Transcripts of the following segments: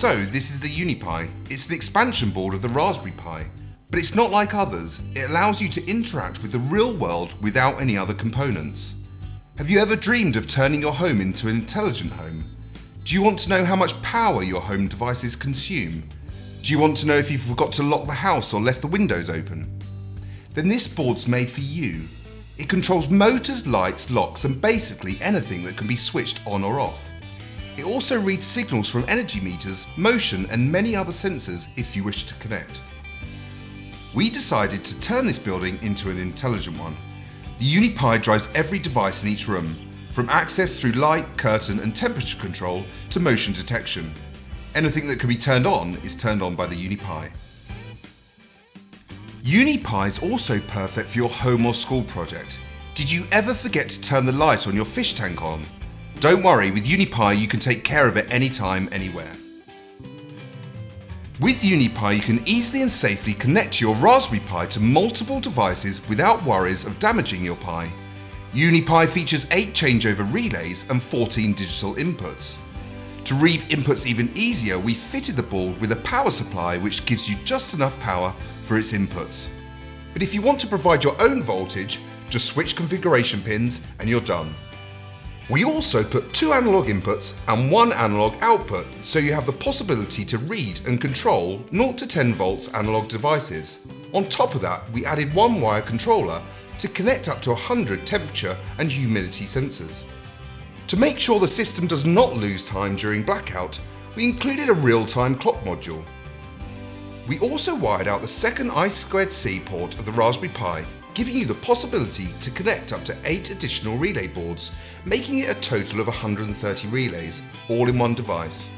So this is the UniPi. It's the expansion board of the Raspberry Pi. But it's not like others. It allows you to interact with the real world without any other components. Have you ever dreamed of turning your home into an intelligent home? Do you want to know how much power your home devices consume? Do you want to know if you forgot to lock the house or left the windows open? Then this board's made for you. It controls motors, lights, locks and basically anything that can be switched on or off. It also reads signals from energy meters, motion and many other sensors if you wish to connect. We decided to turn this building into an intelligent one. The UniPi drives every device in each room, from access through light, curtain and temperature control to motion detection. Anything that can be turned on is turned on by the UniPi. UniPi is also perfect for your home or school project. Did you ever forget to turn the light on your fish tank on? Don't worry, with UniPi you can take care of it anytime, anywhere. With UniPi you can easily and safely connect your Raspberry Pi to multiple devices without worries of damaging your Pi. UniPi features 8 changeover relays and 14 digital inputs. To read inputs even easier, we fitted the board with a power supply which gives you just enough power for its inputs. But if you want to provide your own voltage, just switch configuration pins and you're done. We also put two analog inputs and one analog output so you have the possibility to read and control 0 to 10 volts analog devices. On top of that, we added one wire controller to connect up to 100 temperature and humidity sensors. To make sure the system does not lose time during blackout, we included a real-time clock module. We also wired out the second I2C port of the Raspberry Pi giving you the possibility to connect up to 8 additional relay boards, making it a total of 130 relays, all in one device.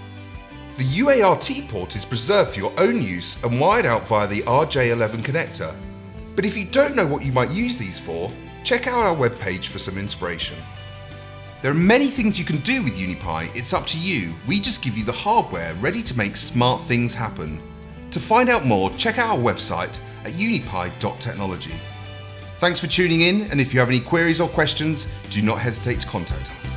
The UART port is preserved for your own use and wired out via the RJ11 connector. But if you don't know what you might use these for, check out our webpage for some inspiration. There are many things you can do with UniPi, it's up to you. We just give you the hardware ready to make smart things happen. To find out more, check out our website at unipi.technology. Thanks for tuning in, and if you have any queries or questions, do not hesitate to contact us.